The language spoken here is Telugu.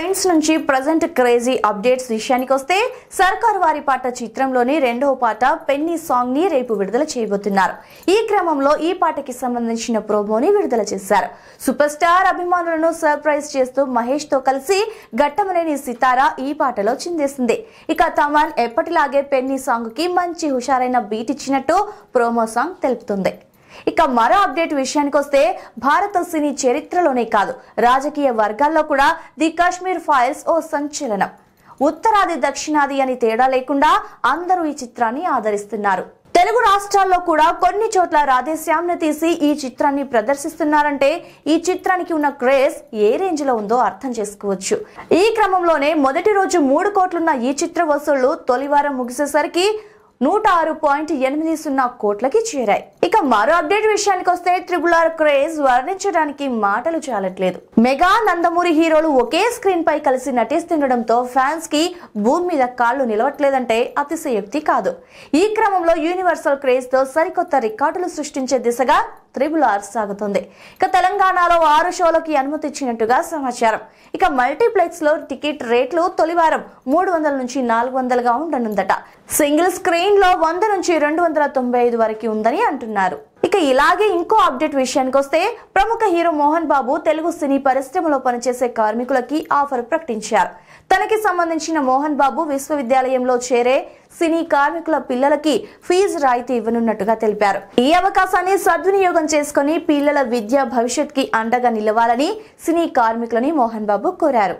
ట్రెండ్స్ నుంచి ప్రజెంట్ క్రేజీ అప్డేట్స్ విషయానికి వస్తే సర్కార్ వారి పాట చిత్రంలోని రెండవ పాట పెన్నీ సాంగ్ని రేపు విడుదల చేయబోతున్నారు. ఈ క్రమంలో ఈ పాటకి సంబంధించిన ప్రోమోని విడుదల చేశారు. సూపర్ స్టార్ అభిమానులను సర్ప్రైజ్ చేస్తూ మహేష్తో కలిసి ఘట్టమనేని సితారా ఈ పాటలో చిందేసింది. ఇక తమన్ ఎప్పటిలాగే పెన్నీ సాంగ్కి మంచి హుషారైన బీట్ ఇచ్చినట్టు ప్రోమో సాంగ్ తెలుపుతుంది. ఇక మరో అప్డేట్ విషయానికి వస్తే భారత సినీ చరిత్రలోనే కాదు రాజకీయ వర్గాల్లో కూడా ది కాశ్మీర్ ఫైల్స్ ఓ సంచలనం. ఉత్తరాది దక్షిణాది అని తేడా లేకుండా అందరూ ఈ చిత్రాన్ని ఆదరిస్తున్నారు. తెలుగు రాష్ట్రాల్లో కూడా కొన్ని చోట్ల రాధేశ్యామ్ని తీసి ఈ చిత్రాన్ని ప్రదర్శిస్తున్నారంటే ఈ చిత్రానికి ఉన్న క్రేజ్ ఏ రేంజ్లో ఉందో అర్థం చేసుకోవచ్చు. ఈ క్రమంలోనే మొదటి రోజు మూడు కోట్లున్న ఈ చిత్ర వసూళ్ళు తొలివారం ముగిసేసరికి నూట ఆరు పాయింట్ ఎనిమిది సున్నా కోట్లకి చేరాయి. ఇక మరో అప్డేట్ విషయానికి వస్తే త్రిబుల్ ఆర్ క్రేజ్ వర్ణించడానికి మాటలు చాలట్లేదు. మెగా నందమూరి హీరోలు ఒకే స్క్రీన్ పై కలిసి నటిస్తుండడంతో ఫ్యాన్స్కి భూమి మీద కాళ్ళు నిలవట్లేదంటే అతిశయోక్తి కాదు. ఈ క్రమంలో యూనివర్సల్ క్రేజ్తో సరికొత్త రికార్డులు సృష్టించే దిశగా త్రిబుల్ ఆర్ సాగుతుంది. ఇక తెలంగాణలో ఆరు షోలకి అనుమతి ఇచ్చినట్టుగా సమాచారం. ఇక మల్టీప్లెక్స్లో టికెట్ రేట్లు తొలివారం మూడు వందల నుంచి నాలుగు వందలుగా ఉండనుందట. సింగిల్ స్క్రీన్లో వంద నుంచి రెండు వందల తొంభై ఐదు వరకు ఉందని అంటున్నారు. ఇక ఇలాగే ఇంకో అప్డేట్ విషయానికి వస్తే ప్రముఖ హీరో మోహన్ బాబు తెలుగు సినీ పరిశ్రమలో పనిచేసే కార్మికులకి ఆఫర్ ప్రకటించారు. తనకి సంబంధించిన మోహన్ బాబు విశ్వవిద్యాలయంలో చేరే సినీ కార్మికుల పిల్లలకి ఫీజు రాయితీ ఇవ్వనున్నట్టుగా తెలిపారు. ఈ అవకాశాన్ని సద్వినియోగం చేసుకుని పిల్లల విద్యా భవిష్యత్కి అండగా నిలవాలని సినీ కార్మికులని మోహన్ బాబు కోరారు.